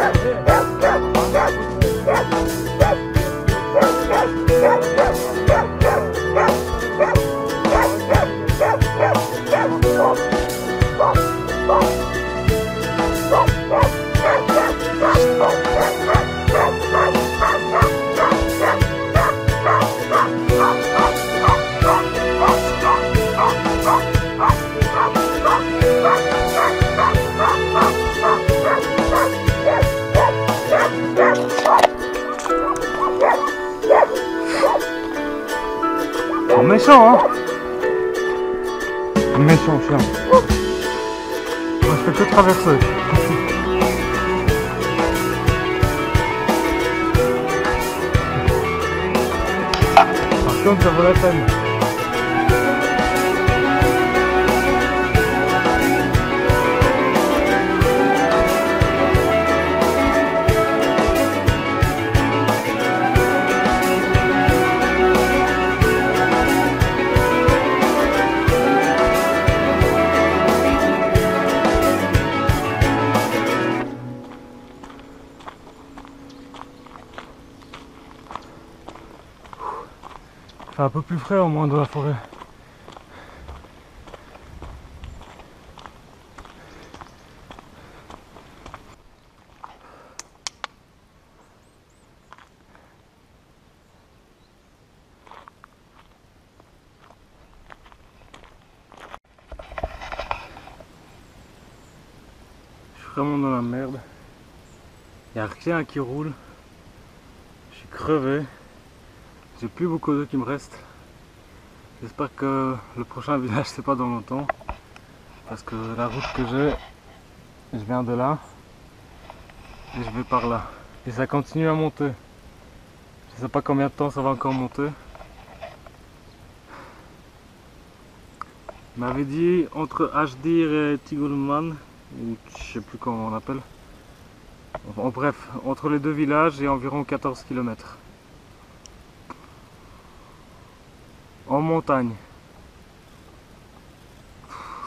Oh, méchant, hein Méchant chien. Moi, je fais que traverser. Par contre, ça vaut la peine. Plus frais au moins dans la forêt. Je suis vraiment dans la merde. Il n'y a rien qui roule. Je suis crevé. J'ai plus beaucoup d'eau qui me reste. J'espère que le prochain village c'est pas dans longtemps. Parce que la route que j'ai, je viens de là. Et je vais par là. Et ça continue à monter. Je sais pas combien de temps ça va encore monter. Il m'avait dit entre Ashdir et Tigulman, ou je sais plus comment on appelle. En bref, entre les deux villages, et environ 14 km. En montagne.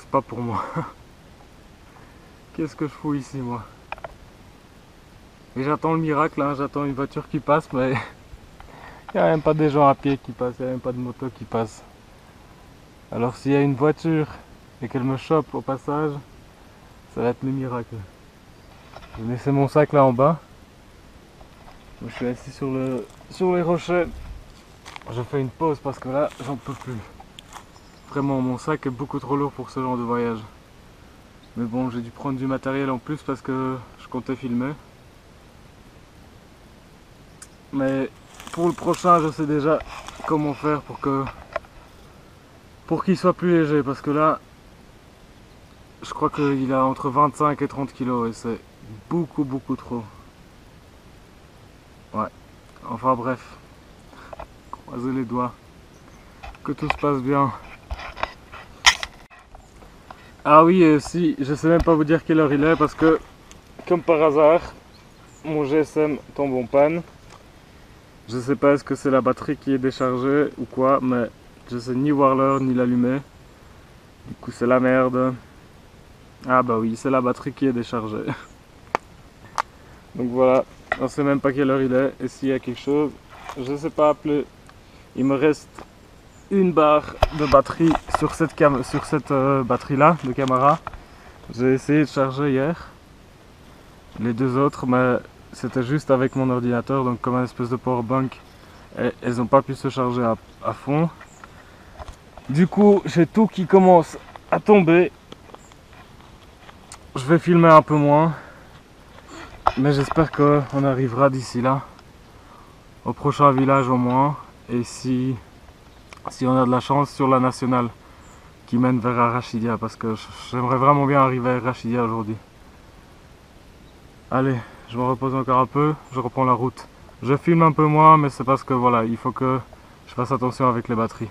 C'est pas pour moi. Qu'est-ce que je fous ici, moi? Et j'attends le miracle, hein, j'attends une voiture qui passe, mais il n'y a même pas des gens à pied qui passent, il n'y a même pas de moto qui passe. Alors s'il y a une voiture et qu'elle me chope au passage, ça va être le miracle. Je vais laisser mon sac là en bas. Je suis assis sur, le, sur les rochers. Je fais une pause parce que là, j'en peux plus. Vraiment, mon sac est beaucoup trop lourd pour ce genre de voyage. Mais bon, j'ai dû prendre du matériel en plus parce que je comptais filmer. Mais pour le prochain, je sais déjà comment faire pour que pour qu'il soit plus léger parce que là je crois qu'il a entre 25 et 30 kilos et c'est beaucoup beaucoup trop. Ouais. Enfin bref. Croisez les doigts. Que tout se passe bien. Ah oui, et aussi, je sais même pas vous dire quelle heure il est parce que, comme par hasard, mon GSM tombe en panne. Je sais pas est-ce que c'est la batterie qui est déchargée ou quoi, mais je sais ni voir l'heure ni l'allumer. Du coup, c'est la merde. Ah bah oui, c'est la batterie qui est déchargée. Donc voilà, on sait même pas quelle heure il est et s'il y a quelque chose, je sais pas appeler. Il me reste une barre de batterie sur cette, euh, batterie là de caméra. J'ai essayé de charger hier. Les deux autres, mais c'était juste avec mon ordinateur, donc comme un espèce de power bank. Elles n'ont pas pu se charger à, à fond. Du coup, j'ai tout qui commence à tomber. Je vais filmer un peu moins. Mais j'espère qu'on arrivera d'ici là. Au prochain village au moins. Et si, on a de la chance sur la nationale qui mène vers Arachidia. Parce que j'aimerais vraiment bien arriver à Arachidia aujourd'hui. Allez, je me repose encore un peu. Je reprends la route. Je filme un peu moins, mais c'est parce que voilà, il faut que je fasse attention avec les batteries.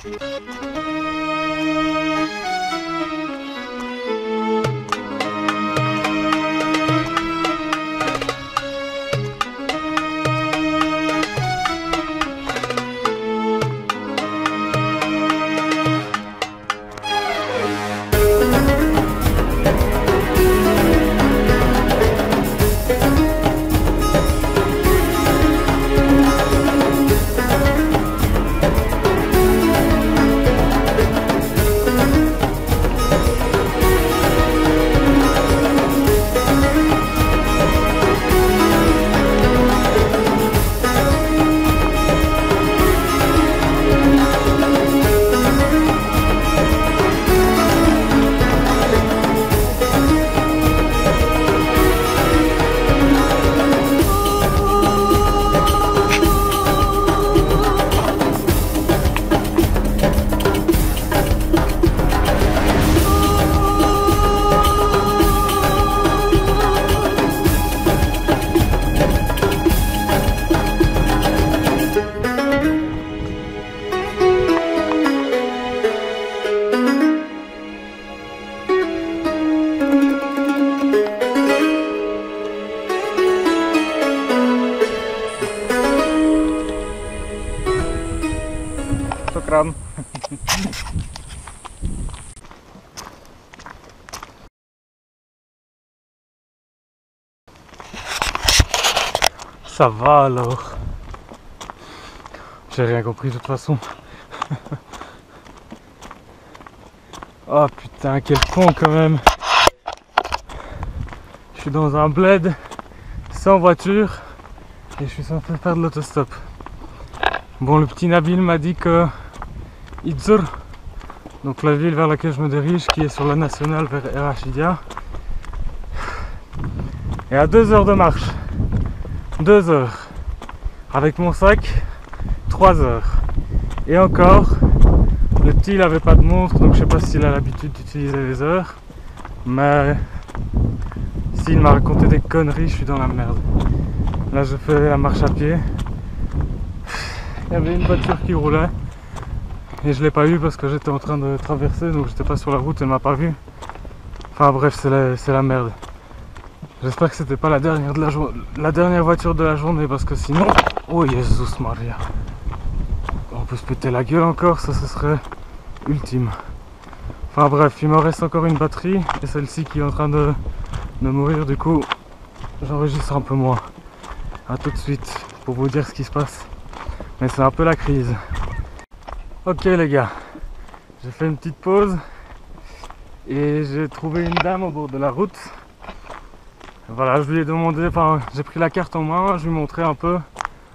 ブブブー! Ça va alors? J'ai rien compris de toute façon. oh putain, quel con quand même Je suis dans un bled, sans voiture, et je suis censé faire de l'autostop. Bon, le petit Nabil m'a dit que Itzur, donc la ville vers laquelle je me dirige, qui est sur la nationale vers Erachidia, est à deux heures de marche. Deux heures. Avec mon sac, trois heures. Et encore, le petit il avait pas de montre, donc je sais pas s'il a l'habitude d'utiliser les heures. Mais s'il m'a raconté des conneries, je suis dans la merde. Là, je fais la marche à pied. Il y avait une voiture qui roulait et je l'ai pas eu parce que j'étais en train de traverser donc j'étais pas sur la route, elle m'a pas vu. Enfin bref, c'est la, la merde. J'espère que c'était pas la dernière, de la, la dernière voiture de la journée parce que sinon. Oh Jesus Maria. On peut se péter la gueule encore, ça ce serait ultime. Enfin bref, il me reste encore une batterie et celle-ci qui est en train de, de mourir du coup j'enregistre un peu moins. A tout de suite pour vous dire ce qui se passe. Mais c'est un peu la crise. Ok les gars, j'ai fait une petite pause et j'ai trouvé une dame au bord de la route. Voilà, je lui ai demandé, enfin j'ai pris la carte en main, je lui montrais un peu,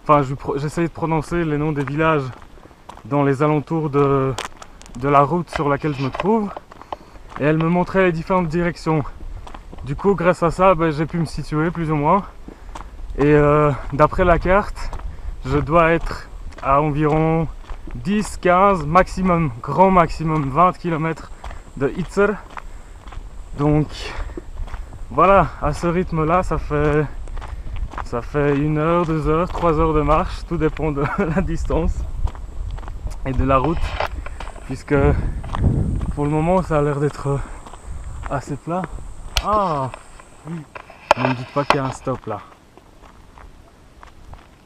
enfin j'essayais de prononcer les noms des villages dans les alentours de, de la route sur laquelle je me trouve et elle me montrait les différentes directions. Du coup, grâce à ça, ben, j'ai pu me situer plus ou moins. Et euh, d'après la carte, je dois être à environ 10, 15, maximum, grand maximum 20 km de Itzer. Donc voilà, à ce rythme-là, ça fait ça fait une heure, deux heures, trois heures de marche, tout dépend de la distance et de la route, puisque pour le moment ça a l'air d'être assez plat. Ah, oui. ne me dites pas qu'il y a un stop là.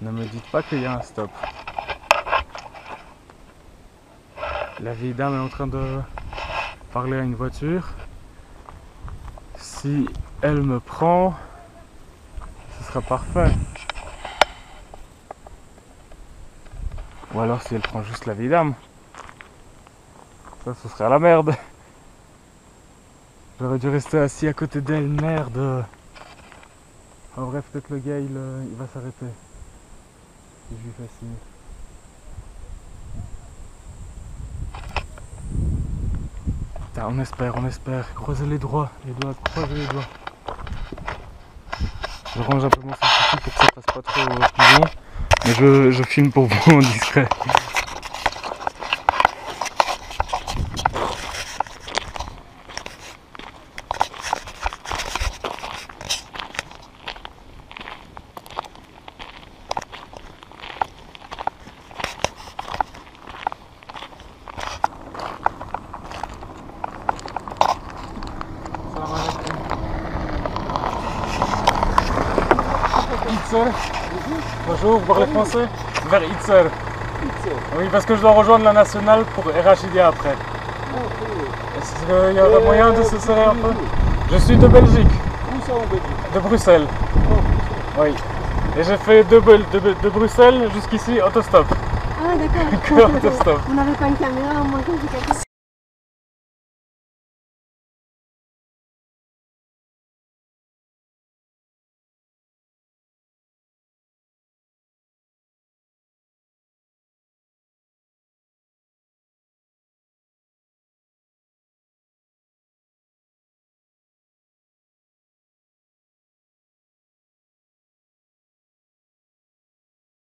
Ne me dites pas qu'il y a un stop. La vieille dame est en train de parler à une voiture. Si elle me prend, ce sera parfait. Ou alors si elle prend juste la vieille dame. Ça, ce serait à la merde. J'aurais dû rester assis à côté d'elle, merde. En bref, peut-être le gars il, euh, va s'arrêter. Je lui fais. On espère, on espère. Croisez les doigts, les doigts, croisez les doigts. Je range un peu mon pour que ça passe pas trop au pigeon. Mais je filme pour vous en discret. Bonjour, vous parlez français? Vers Itzel. Oui, parce que je dois rejoindre la nationale pour Rachidia après. Est-ce qu'il y aura moyen de se serrer un peu? Je suis de Belgique, Où ça en Belgique? De Bruxelles. Oh, Oui. Et j'ai fait de, Bel- de, de Bruxelles jusqu'ici autostop. Ah d'accord. Que autostop. Vous n'avez pas une caméra, moi j'ai quelque chose.